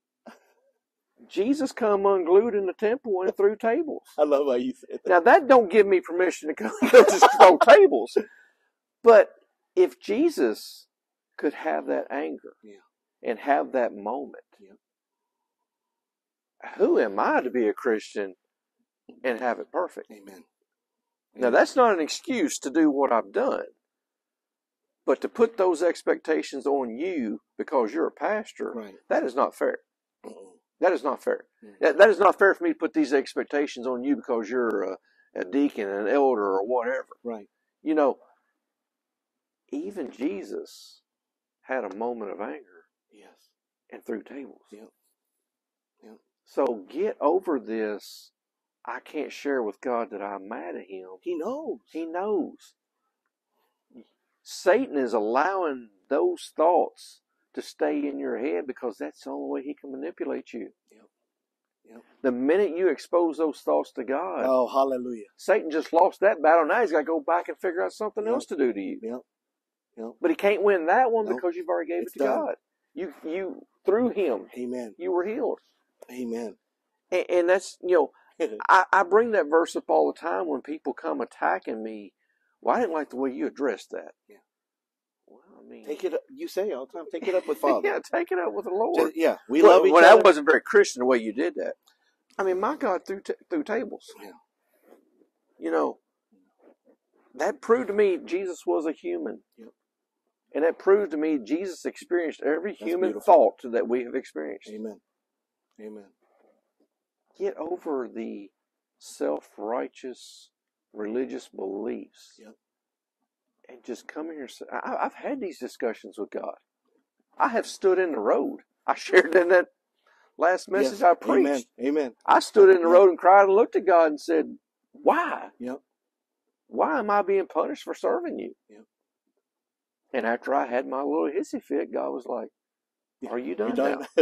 Jesus come unglued in the temple and threw tables. I love how you said that. Now that don't give me permission to come go just throw tables. But if Jesus could have that anger Yeah. and have that moment, Yeah. who am I to be a Christian and have it perfect? Amen. Now that's not an excuse to do what I've done. But to put those expectations on you because you're a pastor, right. that is not fair. That is not fair. That, that is not fair for me to put these expectations on you because you're a, a deacon, an elder, or whatever. Right. You know, even Jesus had a moment of anger Yes. and threw tables. Yep. Yep. So get over this. I can't share with God that I'm mad at Him. He knows. He knows. Satan is allowing those thoughts to stay in your head because that's the only way he can manipulate you. Yep. Yep. The minute you expose those thoughts to God, Oh, hallelujah. Satan just lost that battle. Now he's got to go back and figure out something Yep. else to do to you. Yep. Yep. But he can't win that one Nope. because you've already gave It's it to done. God. You you through him Amen. you were healed, Amen. and, and that's you know I, I bring that verse up all the time when people come attacking me. Well, I didn't like the way you addressed that. Yeah. Well, I mean, Take it up. You say all the time. Take it up with Father. yeah, take it up with the Lord. Just- yeah. We well, love each well, other. that wasn't very Christian the way you did that. I mean, my God threw t- through tables. Yeah. You know, that proved to me Jesus was a human. Yep. And that proved to me Jesus experienced every That's human beautiful. thought that we have experienced. Amen. Amen. Get over the self righteous religious beliefs. Yep. And just come here. I, I've had these discussions with God. I have stood in the road. I shared in that last message Yes. I preached. Amen. Amen. I stood in the road and cried and looked at God and said, Why? Yep. Why am I being punished for serving you? Yep. And after I had my little hissy fit, God was like, Are you done, now?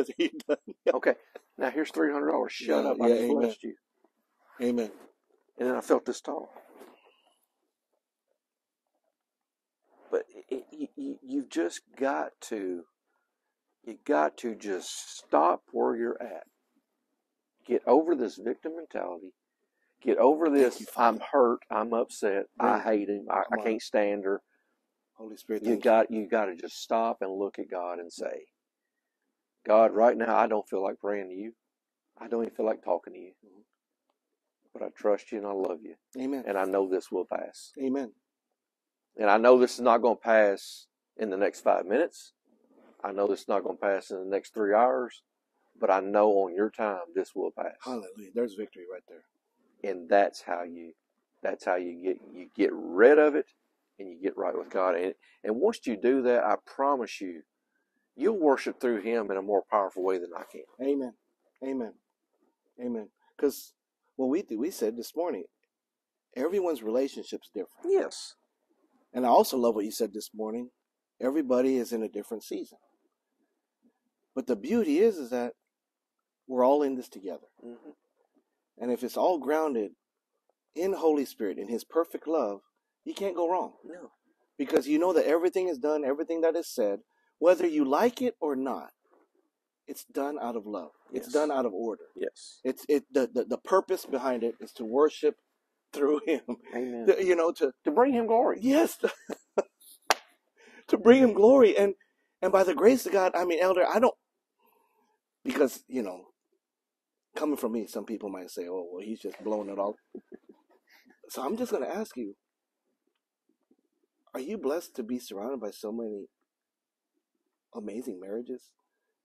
done? Okay, now here's three hundred dollars. Shut Yeah, up, I yeah, blessed you. Amen. And then I felt this tall. But it, you, you've just got to, you got to just stop where you're at. Get over this victim mentality. Get over this. I'm hurt. I'm upset. I hate him. I, I can't stand her. Holy Spirit. You got you got to just stop and look at God and say, God, right now I don't feel like praying to you. I don't even feel like talking to you. Mhm. But I trust you and I love you, Amen. and I know this will pass. Amen. And I know this is not going to pass in the next five minutes. I know this is not going to pass in the next three hours, but I know on your time this will pass. Hallelujah. There's victory right there. And that's how you that's how you get you get rid of it and you get right with God. And and once you do that, I promise you, you'll worship through him in a more powerful way than I can. Amen. Amen. Amen. Because what we do, we said this morning, everyone's relationship's different. Yes. And I also love what you said this morning. Everybody is in a different season. But the beauty is, is that we're all in this together. hmm And if it's all grounded in Holy Spirit, in His perfect love, you can't go wrong. No. Because you know that everything is done, everything that is said, whether you like it or not, it's done out of love. It's Yes. done out of order. Yes. It's it the, the, the purpose behind it is to worship through Him. Amen. You know, to to bring him glory. yes, to bring him glory. And and by the grace of God, I mean, Elder, I don't because you know, coming from me, some people might say, "Oh, well, he's just blowing it all." So I'm just going to ask you: Are you blessed to be surrounded by so many amazing marriages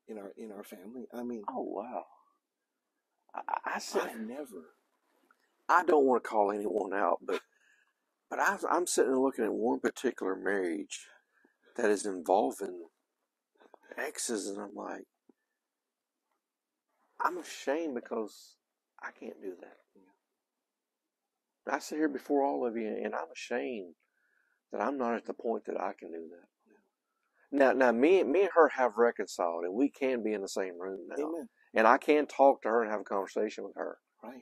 in our in our family? I mean, Oh wow. I, I I said never. I don't want to call anyone out, but but I, I'm sitting and looking at one particular marriage that is involving exes, and I'm like, I'm ashamed because I can't do that. I sit here before all of you, and I'm ashamed that I'm not at the point that I can do that. Now, now, me, me and her have reconciled, and we can be in the same room now, Amen. and I can talk to her and have a conversation with her. Right.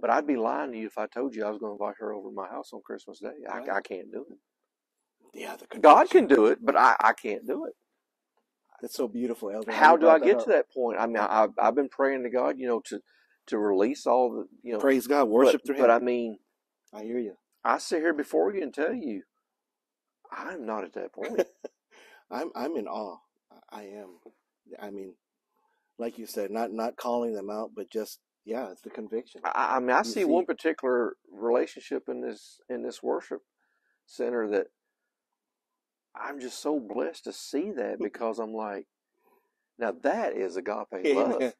But I'd be lying to you if I told you I was going to invite her over to my house on Christmas Day. I, Right. I can't do it. Yeah, the God can do it, but I, I can't do it. That's so beautiful, Elder. How do I get up. to that point? I mean, I, I've, I've been praying to God, you know, to to release all the, you know, Praise God. but, Worship through but Him. I mean, I hear you. I sit here before you and tell you, I'm not at that point. I'm I'm in awe. I am. I mean, like you said, not not calling them out, but just yeah, it's the conviction. I, I mean, I see see, one particular relationship in this in this worship center that I'm just so blessed to see that because I'm like, now that is agape love. Amen.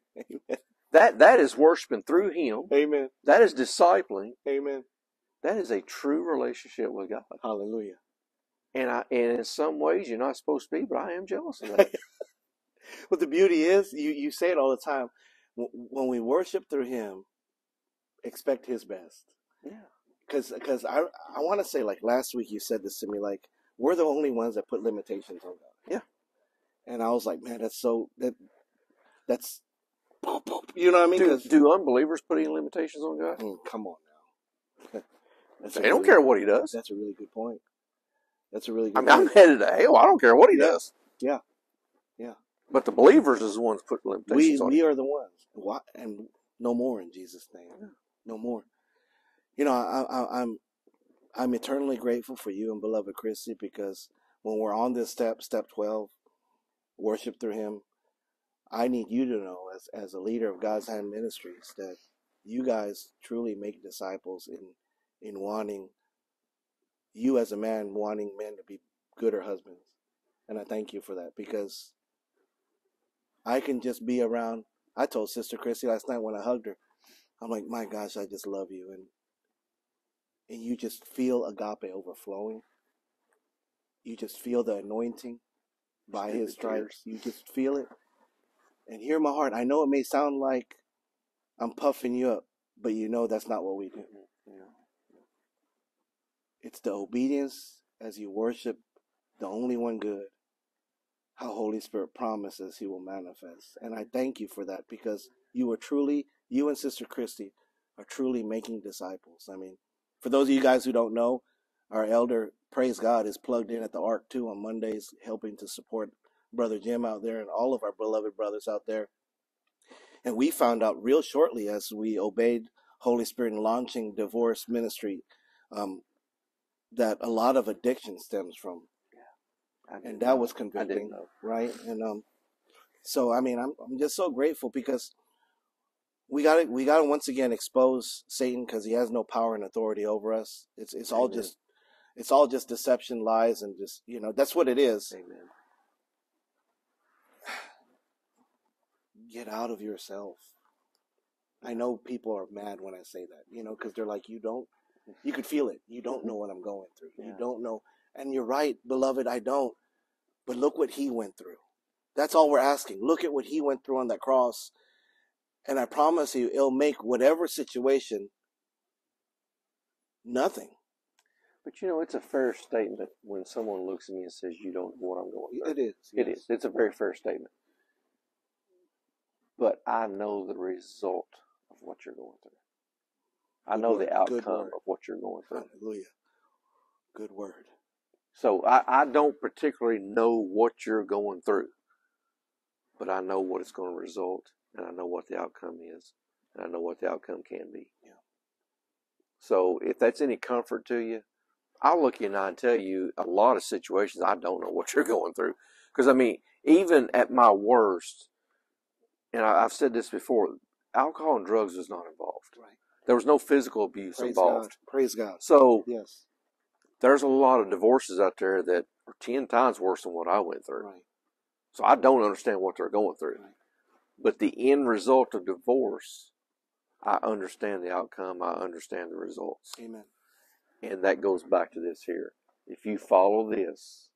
That that is worshiping through Him. Amen. That is discipling. Amen. That is a true relationship with God. Hallelujah. And I and in some ways you're not supposed to be, but I am jealous of that. What the beauty is, you you say it all the time. When we worship through Him, expect His best. yeah. Because because I I want to say like last week you said this to me like we're the only ones that put limitations on God. Yeah. And I was like, man, that's so that that's you know what I mean? Do 'Cause- do unbelievers put any limitations on God? Come on now. They don't really- care what He does. That's a really good point. That's a really I good mean, I'm headed to hell. I don't care what He Yeah. does. Yeah. Yeah. But the believers is the ones put We limitations on we Him. are the ones. Why, and no more in Jesus' name. Yeah. No more. You know, I, I, I'm I'm eternally grateful for you and beloved Christy because when we're on this step, step twelve, worship through Him, I need you to know as as a leader of God's Hand Ministries that you guys truly make disciples in in wanting you as a man wanting men to be gooder husbands, and I thank you for that because I can just be around. I told Sister Christy last night when I hugged her, I'm like, my gosh, I just love you, and and you just feel agape overflowing. You just feel the anointing by His stripes. You just feel it, and hear my heart. I know it may sound like I'm puffing you up, but you know that's not what we do. Yeah. It's the obedience as you worship the only one good. How Holy Spirit promises He will manifest. And I thank you for that because you are truly, you and Sister Christy are truly making disciples. I mean, for those of you guys who don't know, our elder, praise God, is plugged in at the Ark too on Mondays, helping to support Brother Jim out there and all of our beloved brothers out there. And we found out real shortly as we obeyed Holy Spirit in launching divorce ministry um, that a lot of addiction stems from didn't and that know. was convicting, right? And um, so I mean, I'm I'm just so grateful because we got to we got to once again expose Satan because he has no power and authority over us. It's it's all just it's all just deception, lies, and just you know that's what it is. Amen. Get out of yourself. I know people are mad when I say that, you know, because they're like, you don't, you could feel it. You don't know what I'm going through. You don't know, and you're right, beloved. I don't. But look what he went through. That's all we're asking. Look at what he went through on that cross. And I promise you, it'll make whatever situation nothing. But you know, it's a fair statement when someone looks at me and says, "You don't know what I'm going through." It is. Yes. is. It's a very fair statement. But I know the result of what you're going through. I Good know word. the outcome of what you're going through. Hallelujah. Good word. So I, I don't particularly know what you're going through, but I know what it's going to result, and I know what the outcome is, and I know what the outcome can be. Yeah. So if that's any comfort to you, I'll look you in and tell you a lot of situations I don't know what you're going through. Because I mean, even at my worst, and I, I've said this before, alcohol and drugs was not involved. Right. There was no physical abuse Praise involved. God. Praise God. So Yes. there's a lot of divorces out there that are ten times worse than what I went through. Right. So I don't understand what they're going through. Right. But the end result of divorce, I understand the outcome. I understand the results. Amen. And that goes back to this here. If you follow this,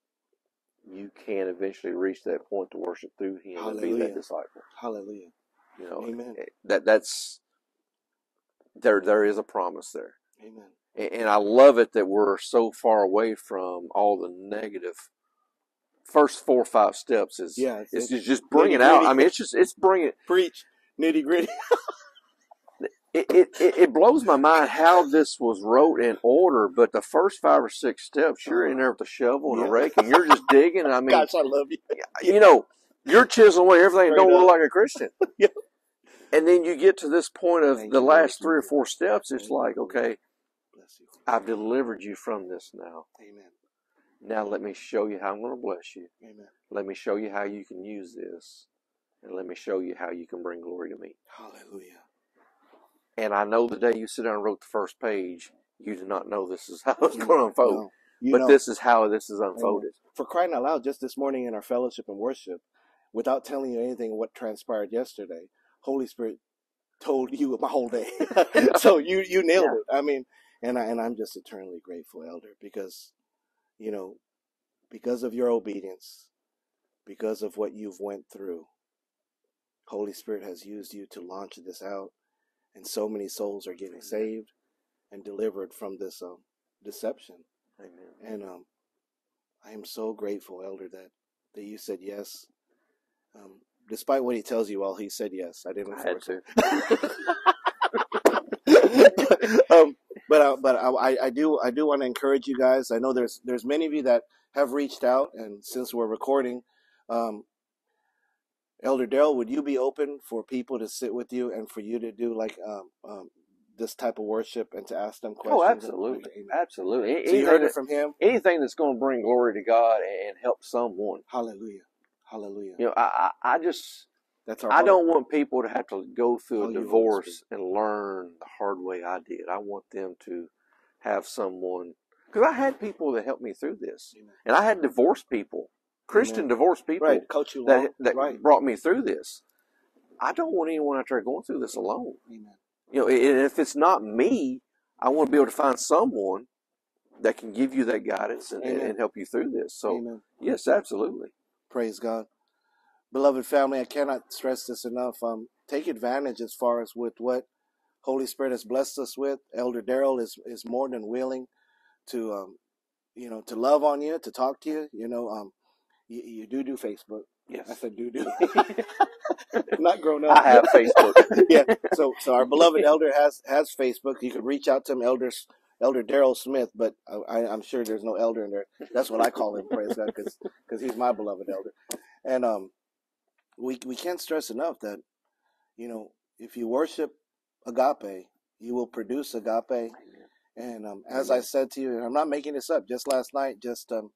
you can eventually reach that point to worship through Him and be Hallelujah. that disciple. Hallelujah. You know, Amen. eh, that that's there. There is a promise there, Amen. and, and I love it that we're so far away from all the negative. First four or five steps is Yeah. It's, it's it's just, just bringing out. I mean, it's just it's bringing preach nitty gritty. it, it, it it blows my mind how this was wrote in order, but the first five or six steps, you're in there with a shovel and Yeah. a rake, and you're just digging. I mean, Gosh, I love you. you know, you're chiseling away everything Straight don't look like a Christian. Yeah. And then you get to this point of the last three or four steps. It's like, okay, I've delivered you from this now. Amen. Now let me show you how I'm going to bless you. Amen. Let me show you how you can use this, and let me show you how you can bring glory to me. Hallelujah. And I know the day you sit down and wrote the first page, you did not know this is how it's going to unfold. no. You but know, this is how this is unfolded. for crying out loud, just this morning in our fellowship and worship, without telling you anything what transpired yesterday, Holy Spirit told you my whole day. so you you nailed Yeah. it. I mean, and I and I'm just eternally grateful, Elder, because you know, because of your obedience, because of what you've went through, Holy Spirit has used you to launch this out, and so many souls are getting Amen. saved and delivered from this um, deception. Amen. And um, I am so grateful, Elder, that, that you said yes. Um, despite what he tells you all, he said yes. I didn't I had force to. um, but I, but I, I- do I do want to encourage you guys. I know there's there's many of you that have reached out, and since we're recording, um, Elder Darrell, would you be open for people to sit with you and for you to do like um, um, this type of worship and to ask them questions? Oh, absolutely. Amen. Absolutely. So you heard it from him. anything that's going to bring glory to God and help someone. Hallelujah. Hallelujah. You know, I, I, I just, That's our I don't want people to have to go through a divorce and learn the hard way I did. I want them to have someone, because I had people that helped me through this. Amen. And I had divorced people, Christian Amen. divorced people Right, coach you that, that right. brought me through this. I don't want anyone out there going through this alone. Amen. You know, and if it's not me, I want to be able to find someone that can give you that guidance and, and help you through this. So, Amen. yes, absolutely. Praise God. Beloved family, I cannot stress this enough. Um, take advantage as far as with what Holy Spirit has blessed us with. Elder Darrell is is more than willing to um, you know, to love on you, to talk to you. You know, um, you, you do do Facebook. Yes. I said do do. Not grown up. I have Facebook. yeah. So so our beloved elder has has Facebook. You can reach out to him, Elder Elder Darrell Smith, but I, I'm sure there's no elder in there. That's what I call him. Praise God, because he's my beloved elder. And um, we we can't stress enough that you know if you worship agape, you will produce agape. And um, as I said to you, and I'm not making this up. Just last night, just um,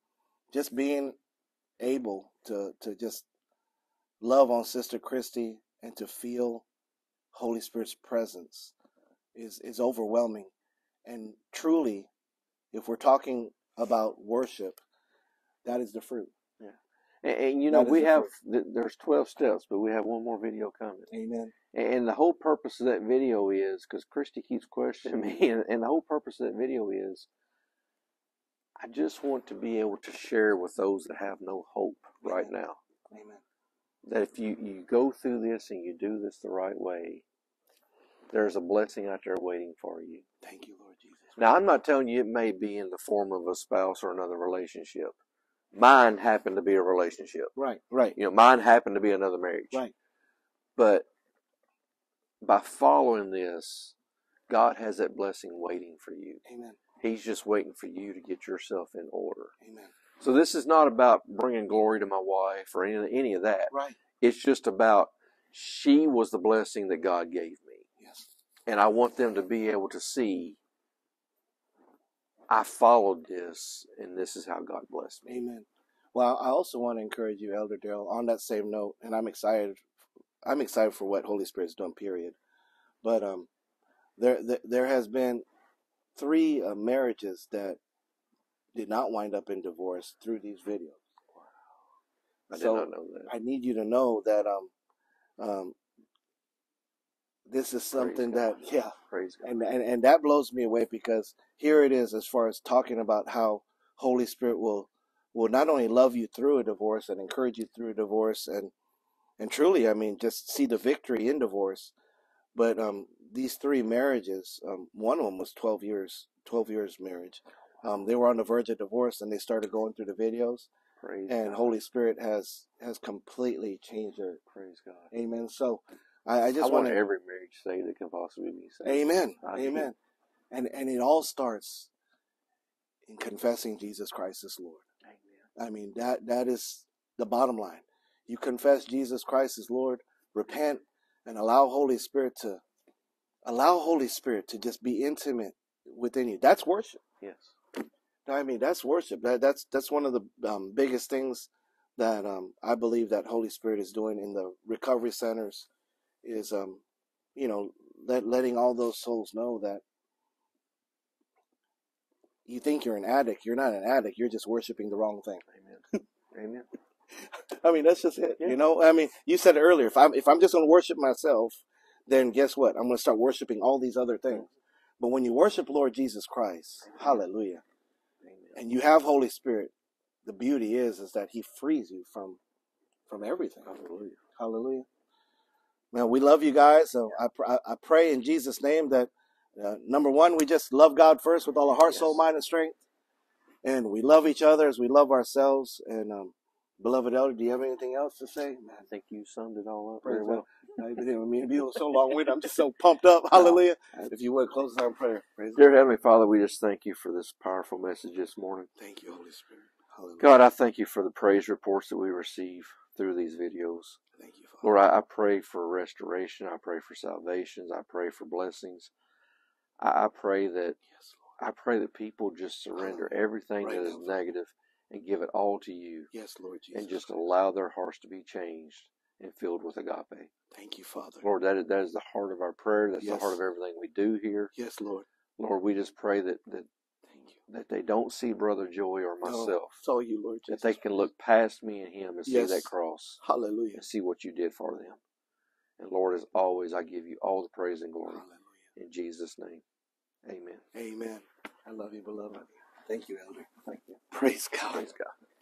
just being able to to just love on Sister Christy and to feel Holy Spirit's presence is is overwhelming. And truly, if we're talking about worship, that is the fruit. And, and you know, That is we the have, th- there's 12 steps, but we have one more video coming. Amen. And the whole purpose of that video is because Christy keeps questioning me, and, and the whole purpose of that video is I just want to be able to share with those that have no hope right Amen. now. Amen. That if you, you go through this and you do this the right way, there's a blessing out there waiting for you. Thank you, Lord. Now, I'm not telling you it may be in the form of a spouse or another relationship. Mine happened to be a relationship. Right, right, You know, mine happened to be another marriage. right. But by following this, God has that blessing waiting for you. Amen. He's just waiting for you to get yourself in order. Amen. So this is not about bringing glory to my wife or any, any of that. Right. It's just about she was the blessing that God gave me. Yes. And I want them to be able to see I followed this, and this is how God blessed me. Amen. Well, I also want to encourage you, Elder Darrell, on that same note, and I'm excited. I'm excited for what Holy Spirit's done. Period. But um, there there, there has been three uh, marriages that did not wind up in divorce through these videos. I did So not know that. I need you to know that um um this is something that yeah Praise God. and, and and that blows me away because here it is as far as talking about how holy spirit will will not only love you through a divorce and encourage you through a divorce and and truly i mean just see the victory in divorce but um these three marriages um one of them was 12 years 12 years marriage um they were on the verge of divorce and they started going through the videos Praise and God. holy spirit has has completely changed their Praise God. amen so i, I I just want want to every marriage saved that can possibly be saved. Amen. I. Amen. And and it all starts in confessing Jesus Christ as Lord. Amen. I mean that that is the bottom line. You confess Jesus Christ as Lord, repent, and allow Holy Spirit to allow Holy Spirit to just be intimate within you. That's worship. Yes. I mean that's worship. That that's that's one of the um, biggest things that um, I believe that Holy Spirit is doing in the recovery centers is um, you know let, letting all those souls know that you think you're an addict. You're not an addict. You're just worshiping the wrong thing. Amen. Amen. I mean, that's just it. Yeah. You know, I mean, you said it earlier. If I'm if I'm just going to worship myself, then guess what? I'm going to start worshiping all these other things. But when you worship Lord Jesus Christ, Hallelujah, Amen. and you have Holy Spirit, the beauty is is that He frees you from from everything. Hallelujah. Hallelujah. Man, we love you guys. So I pr- I I pray in Jesus' name that uh, number one, we just love God first with all our heart, soul, mind, and strength, and we love each other as we love ourselves. And um, beloved elder, do you have anything else to say? Man, I think you summed it all up praise very well. I mean to be so long winded. I'm just so pumped up. No. Hallelujah. If you would close in prayer. Praise Dear God. Heavenly Father, we just thank you for this powerful message this morning. Thank you, Holy Spirit. Hallelujah. God, I thank you for the praise reports that we receive through these videos. Thank you, Father. Lord, I, I pray for restoration. I pray for salvations. I pray for blessings. I, I pray that Yes, I pray that people just surrender everything Right that is now, negative and give it all to you Yes, Lord Jesus. and just allow their hearts to be changed and filled with agape. Thank you, Father. Lord, that is, that is the heart of our prayer. That's the heart of everything we do here. Yes, Lord. Lord, we just pray that, that, Thank you. that they don't see Brother Joey or No, myself, it's all you, Lord Jesus. that they can look past me and him and see that cross Hallelujah. and see what you did for them. And Lord, as always, I give you all the praise and glory. Hallelujah. In Jesus' name, amen. Amen. I love you, beloved. Thank you, Elder. Thank you. Praise God. Praise God.